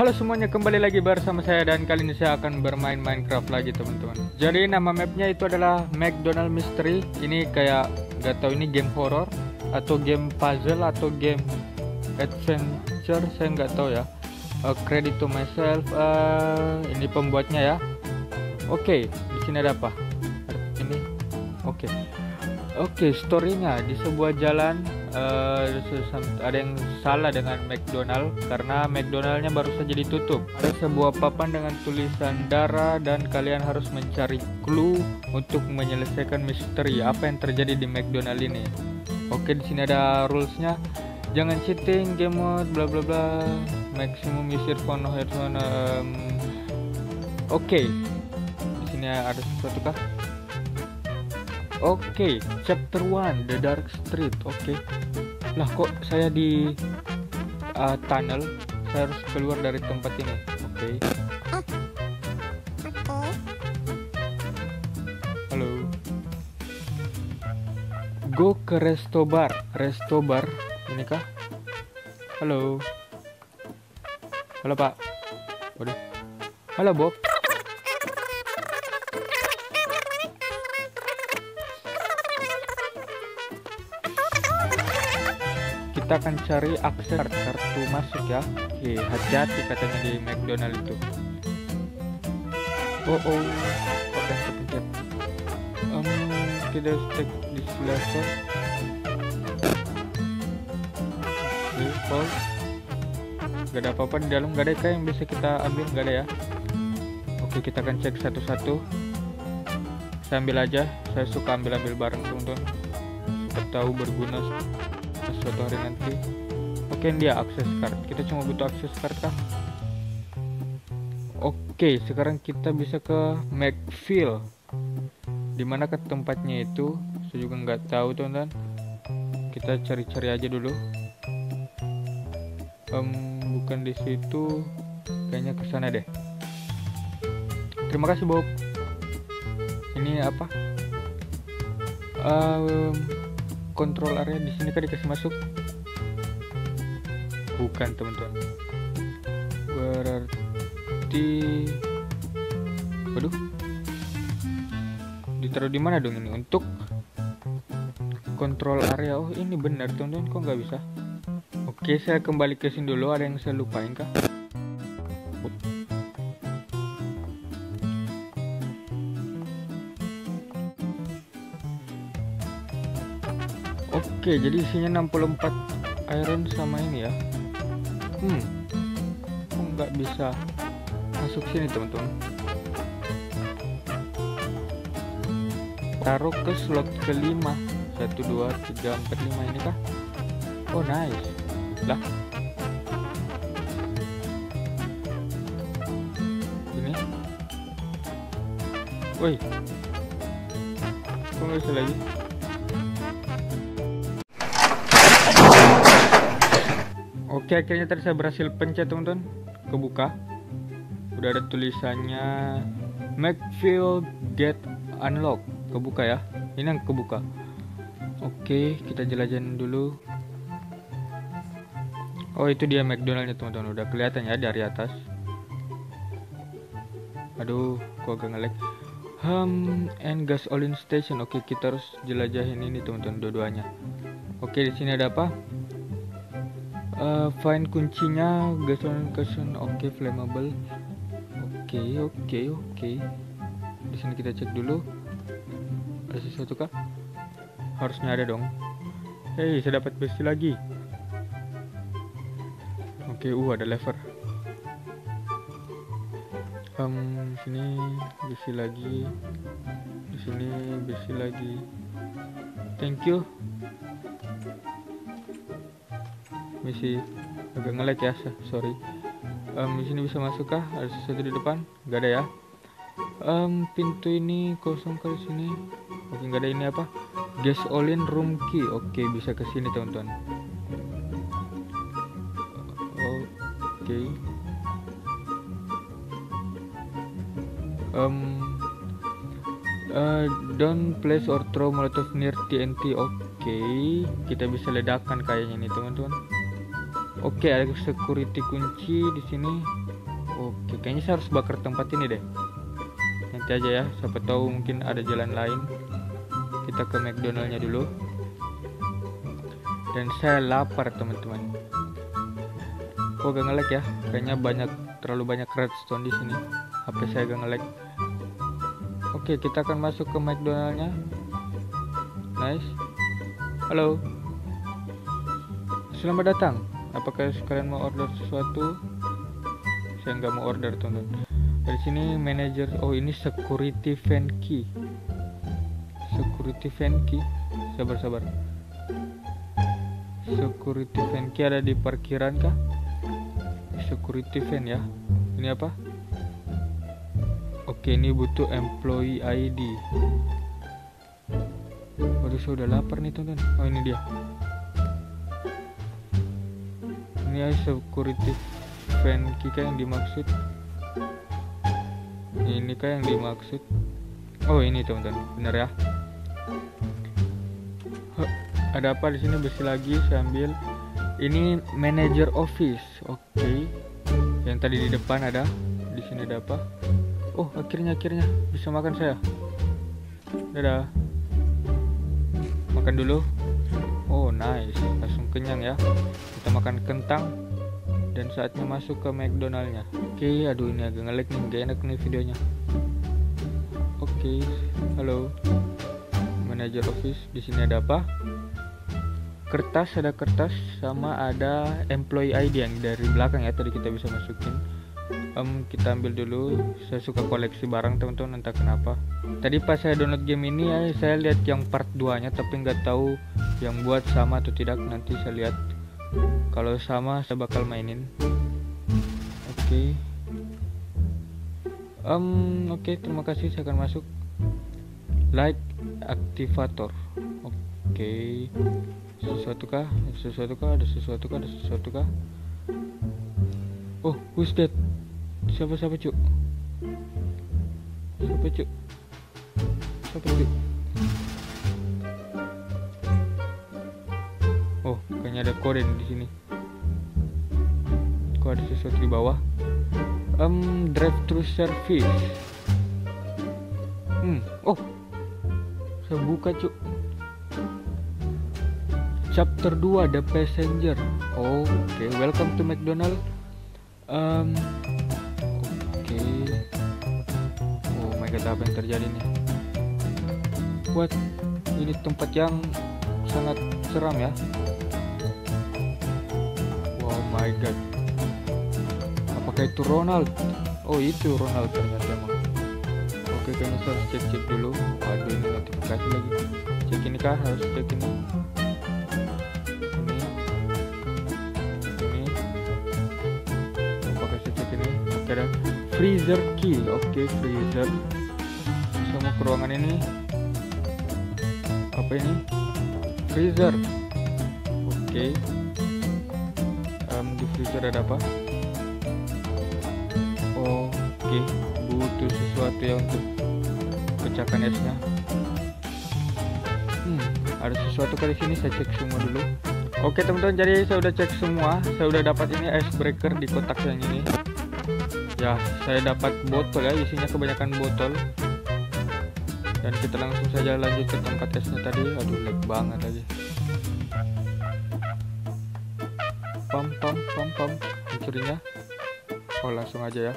Halo semuanya, kembali lagi bersama saya dan kali ini saya akan bermain Minecraft lagi teman-teman. Jadi nama mapnya itu adalah McDonald Mystery. Ini kayak gak tahu ini game horror atau game puzzle atau game adventure, saya nggak tahu ya. Uh, credit to myself. Uh, ini pembuatnya ya. Oke, okay, di sini ada apa? Ini. Oke. Okay. Oke, okay, storynya di sebuah jalan uh, ada yang salah dengan McDonald karena McDonaldnya baru saja ditutup. Ada sebuah papan dengan tulisan darah dan kalian harus mencari clue untuk menyelesaikan misteri apa yang terjadi di McDonald ini. Oke, di sini ada rulesnya. Jangan cheating, game mode, bla bla bla. Maximum user phone headphone. Um, Oke, okay. di sini ada sesuatu kah? Oke, okay, chapter 1 The Dark Street. Oke. Okay. Lah kok saya di uh, tunnel? Saya harus keluar dari tempat ini. Oke. Okay. Halo. Go ke resto bar. Resto bar. Ini kah? Halo. Halo, Pak. Waduh. Halo, Bob. Kita akan cari akses kartu masuk ya. Oke hati-hati katanya di McDonald itu. Oh oh. Oke kepencet um, kita stick di slasher oke okay, gak ada apa-apa di dalam gak ada kayak yang bisa kita ambil? Gak ada ya? Oke kita akan cek satu-satu. Saya ambil aja. Saya suka ambil-ambil bareng teman-teman. Tahu berguna suatu hari nanti. Oke dia akses card. Kita cuma butuh akses card kah? Oke sekarang kita bisa ke Macville. Di mana ke tempatnya itu? Saya juga nggak tahu teman-teman. Kita cari-cari aja dulu. Um, bukan di situ. Kayaknya ke sana deh. Terima kasih Bob. Ini apa? Um, kontrol area di sini kan dikasih masuk? Bukan teman-teman. Berarti waduh. Ditaruh di mana dong ini? Untuk kontrol area. Oh ini benar teman-teman. Kok nggak bisa? Oke saya kembali ke sini dulu. Ada yang saya lupain kah Oke, jadi isinya 64 iron sama ini ya. Hmm. Kok nggak bisa masuk sini, teman-teman? Taruh ke slot kelima. 1 2 3 4 5 ini kah? Oh, nice. Lah. Ini. Woi. Kok nggak bisa lagi? Oke akhirnya tadi saya berhasil pencet teman-teman. Kebuka. Udah ada tulisannya Macfield Get Unlock Kebuka ya. Ini yang kebuka. Oke kita jelajahin dulu. Oh itu dia McDonaldnya teman-teman. Udah kelihatan ya dari atas. Aduh kok agak ngelek Hum and gasoline station. Oke kita harus jelajahin ini teman-teman dua-duanya. Oke di sini ada apa uh, find kuncinya gasoline cushion oke okay, flammable. Oke okay, oke okay, oke. Okay. di sini kita cek dulu. Ada sesuatu kah? Harusnya ada dong. Hei saya dapat besi lagi. Oke okay, uh ada lever. Um, sini besi lagi. Di sini besi lagi. Thank you misi agak ngelek ya sorry. Um, di sini bisa masuk kah? Ada sesuatu di depan? Nggak ada ya? Um, pintu ini kosong kali sini? Oke nggak ada ini apa? Gas olin room key. Oke bisa ke sini teman-teman. Oke. Um, uh, don't place or throw molotov near TNT oke okay. kita bisa ledakan kayaknya nih teman-teman Oke, ada security kunci di sini. oke kayaknya saya harus bakar tempat ini deh. Nanti aja ya siapa tahu mungkin ada jalan lain. Kita ke McDonaldnya dulu. Dan saya lapar teman-teman. Kok gak ngelek ya. Kayaknya banyak terlalu banyak redstone di sini. HP saya gak ngelek oke kita akan masuk ke McDonaldnya nice. Halo. Selamat datang apakah kalian mau order sesuatu? Saya nggak mau order teman-teman. Dari sini manager oh ini security fan key. Security fan key. Sabar sabar. Security fan key ada di parkiran kah? Security fan ya. Ini apa? Oke ini butuh employee ID waduh saya udah lapar nih teman-teman. Oh ini dia ini ya security fan key yang dimaksud. Ini kah yang dimaksud. Oh ini teman-teman. Bener ya? Ada apa di sini? Besi lagi saya ambil. Ini manager office. Oke. Okay. yang tadi di depan ada. Di sini ada apa? Oh akhirnya akhirnya. Bisa makan saya? Dadah. Makan dulu. Oh nice kenyang ya. Kita makan kentang dan saatnya masuk ke McDonaldnya oke aduh ini agak ngelek nih gak enak nih videonya. Oke halo. Manager office di sini ada apa? Kertas ada kertas sama ada employee ID yang dari belakang ya tadi kita bisa masukin um, kita ambil dulu. Saya suka koleksi barang teman-teman entah kenapa. Tadi pas saya download game ini ya saya lihat yang part 2 nya tapi nggak tahu yang buat sama atau tidak. Nanti saya lihat. Kalau sama saya bakal mainin. Oke. Okay. um, oke okay, terima kasih. Saya akan masuk. Like aktivator. Oke. Okay sesuatu kah sesuatu kah ada sesuatu kah ada sesuatu kah oh who's that siapa siapa cuk siapa cuk siapa cuk oh kayaknya ada kode di sini kok ada sesuatu di bawah um drive thru service hmm oh saya buka cuk Chapter 2 The Passenger. Oh, oke. Okay. Welcome to McDonald. Um, God, apa yang terjadi nih? What? Ini tempat yang sangat seram ya. Oh my god. Apakah itu Ronald? Oh itu Ronald ternyata emang. Oke, kayaknya harus cek-cek dulu. Aduh ini notifikasi lagi. Cek ini kah? Harus cek ini. Freezer key oke okay, freezer semua ke ruangan ini. Apa ini? Freezer. Oke. Okay. um, di freezer ada apa? Oke okay. butuh sesuatu yang untuk pecahkan esnya. Hmm, ada sesuatu kali sini? Saya cek semua dulu. Oke teman-teman jadi saya udah cek semua. Saya udah dapat ini icebreaker di kotak yang ini ya saya dapat botol ya isinya kebanyakan botol. Dan kita langsung saja lanjut ke tempat tesnya tadi. Aduh lag banget lagi pam pam pam pam pencurinya oh langsung aja ya.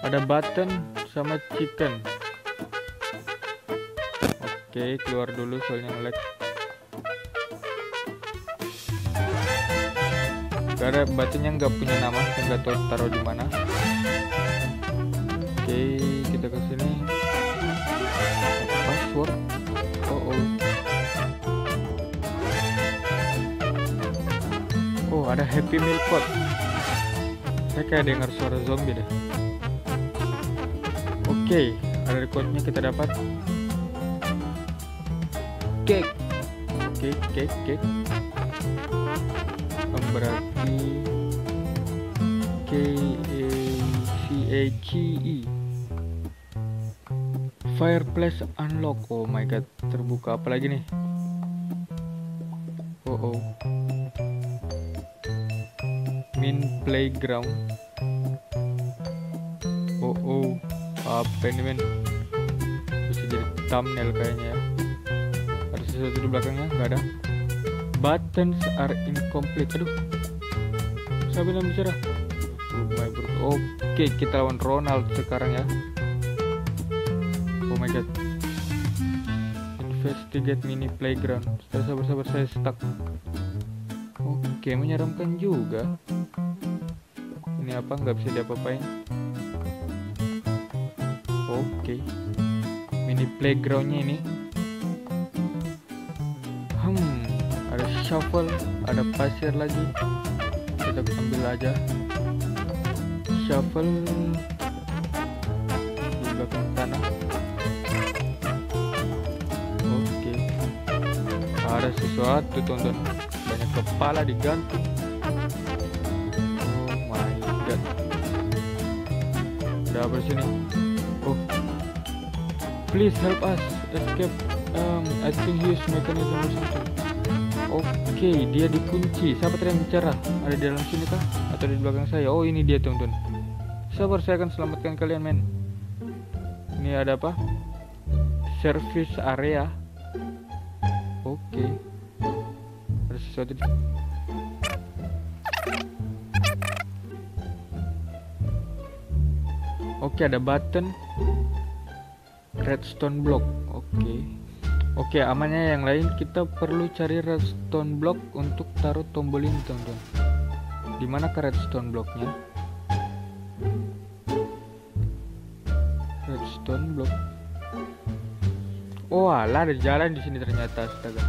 Ada button sama chicken. Oke keluar dulu soalnya lag karena batunya nggak punya nama nggak tahu taruh di mana. Oke kita ke sini. Password. Oh oh. Oh ada happy meal code saya kayak dengar suara zombie deh. Oke ada code-nya kita dapat. Cake. Oke cake cake CE fireplace unlock. Oh my god terbuka. Apa lagi nih? Oh oh. Min playground. Oh oh. Apa ini men? Bisa jadi thumbnail kayaknya ya. ada sesuatu di belakangnya? Nggak ada. Buttons are incomplete. Aduh. Saya bilang bicara? Oke kita lawan Ronald sekarang ya. Oh my god. Investigate mini playground. Saya sabar sabar saya stuck. Oke menyeramkan juga. Ini apa? Nggak bisa diapa-apain. Oke. Mini playgroundnya ini. Hmm ada shovel ada pasir lagi. Kita ambil aja shovel di belakang tanah oke ada sesuatu tonton banyak kepala digantung oh my god ada apa sini oh please help us escape um, I think he is mechanism or something Oke, dia dikunci. Siapa tadi yang bicara? Ada di dalam sini kah? Atau di belakang saya? Oh, ini dia, teman-teman. Sabar, saya akan selamatkan kalian, men. Ini ada apa? Service area. Oke. Ada sesuatu di... Oke, ada button redstone block. Oke. Oke, amannya yang lain kita perlu cari redstone block untuk taruh tombol ini, teman-teman. Di mana ke redstone blocknya? Redstone block. Oh, alah ada jalan di sini ternyata, astaga.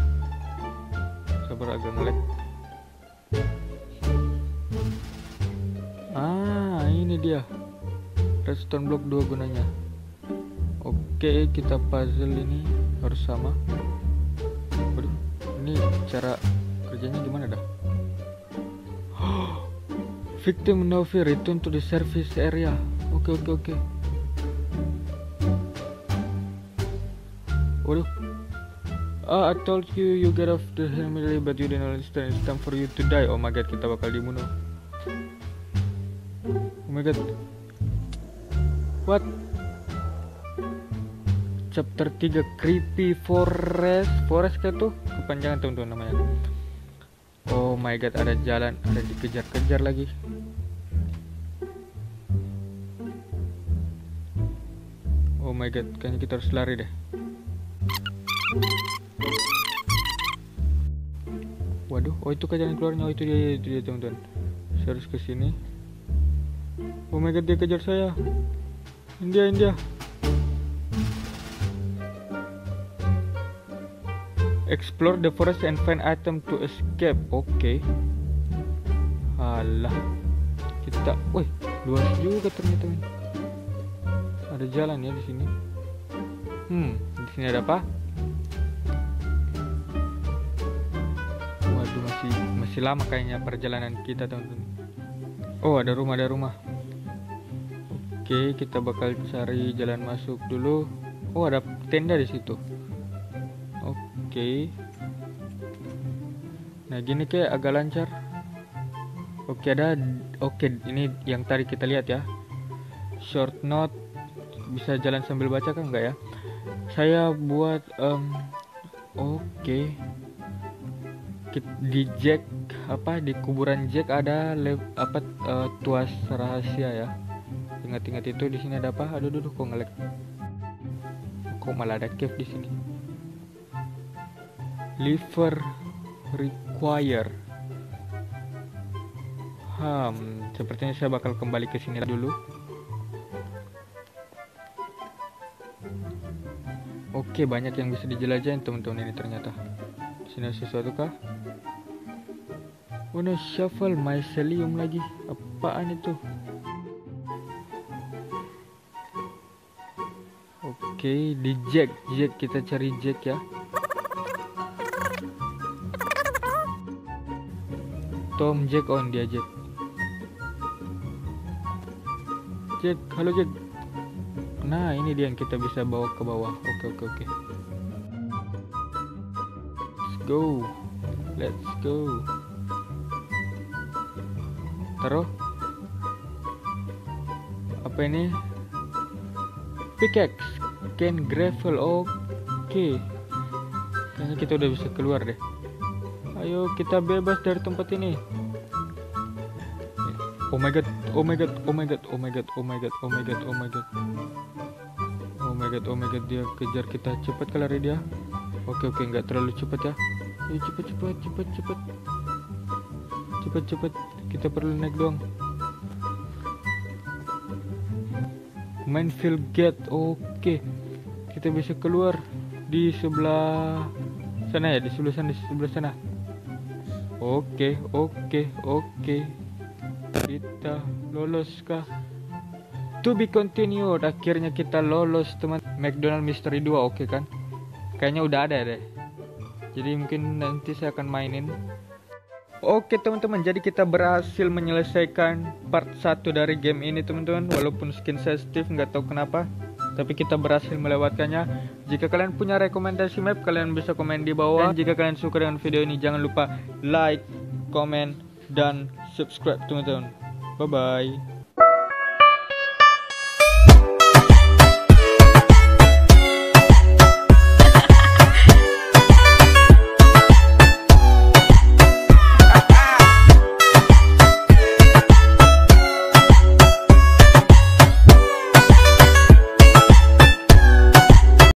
Sabar agak ngelek. Ah, ini dia. Redstone block dua gunanya. Oke, kita puzzle ini harus sama. Ini cara kerjanya gimana dah? Victim now return to the service area. Oke, oke, oke. Ah, I told you you get off the immediately, but you didn't understand. It's time for you to die. Oh my god, kita bakal dibunuh. Oh my god. What? chapter 3 Creepy Forest Forest kayak tuh kepanjangan teman-teman namanya Oh my god ada jalan ada dikejar-kejar lagi Oh my god kayaknya kita harus lari deh Waduh oh itu kan jalan keluarnya oh itu dia itu dia teman-teman Saya harus ke sini Oh my god dia kejar saya India India Explore the forest and find item to escape. Oke. Okay. Alah. Kita, woi, luas juga ternyata. Ada jalan ya di sini. Hmm, di sini ada apa? Waduh, masih masih lama kayaknya perjalanan kita, teman-teman. Oh, ada rumah, ada rumah. Oke, kita bakal cari jalan masuk dulu. Oh, ada tenda di situ okay. nah gini kayak agak lancar oke ada oke ini yang tadi kita lihat ya short note bisa jalan sambil baca kan enggak ya saya buat um, oke okay. Di Jack apa di kuburan Jack ada lev, apa uh, tuas rahasia ya ingat-ingat itu di sini ada apa aduh aduh kok ngelek kok malah ada cave di sini Liver require. Hmm, sepertinya saya bakal kembali ke sini dulu. Oke, banyak yang bisa dijelajahin teman-teman ini ternyata. Sini sesuatu kah? No, shuffle mycelium lagi. Apaan itu? Oke, di Jack. Jack kita cari Jack ya. Tom Jack on dia Jack Jack halo Jack nah ini dia yang kita bisa bawa ke bawah oke oke oke let's go let's go taruh apa ini? Pickaxe. Can gravel oke. Kayaknya kita udah bisa keluar deh. Ayo kita bebas dari tempat ini. Oh my god oh my god oh my god oh my god oh my god oh my god oh my god. Oh my god oh my god dia kejar kita. Cepat lari dia. Oke oke nggak terlalu cepat ya. Cepat cepat cepat cepat. Cepat cepat kita perlu naik doang. Minefield gate oke. Kita bisa keluar di sebelah sana ya di sebelah sana di sebelah sana. Oke oke oke. Kita lolos kah to be continued. Akhirnya kita lolos teman. McDonald Mystery 2 oke kan? Kayaknya udah ada deh jadi mungkin nanti saya akan mainin Oke teman-teman, jadi kita berhasil menyelesaikan part 1 dari game ini teman-teman. Walaupun skin sensitif nggak tahu kenapa. Tapi kita berhasil melewatkannya. Jika kalian punya rekomendasi map, kalian bisa komen di bawah. Dan jika kalian suka dengan video ini, jangan lupa like, komen, dan subscribe teman-teman. Bye-bye